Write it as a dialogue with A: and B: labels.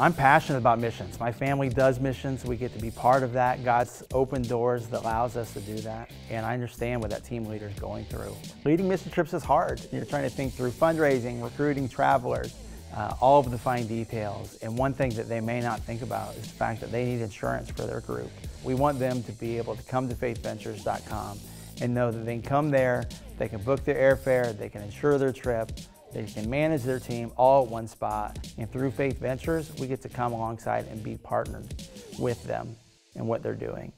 A: I'm passionate about missions. My family does missions. We get to be part of that. God's opened doors that allows us to do that. And I understand what that team leader is going through. Leading mission trips is hard. You're trying to think through fundraising, recruiting travelers, uh, all of the fine details. And one thing that they may not think about is the fact that they need insurance for their group. We want them to be able to come to faithventures.com and know that they can come there, they can book their airfare, they can insure their trip, they can manage their team all at one spot. And through Faith Ventures, we get to come alongside and be partnered with them in what they're doing.